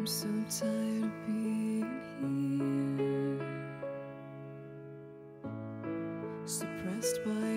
I'm so tired of being here, suppressed by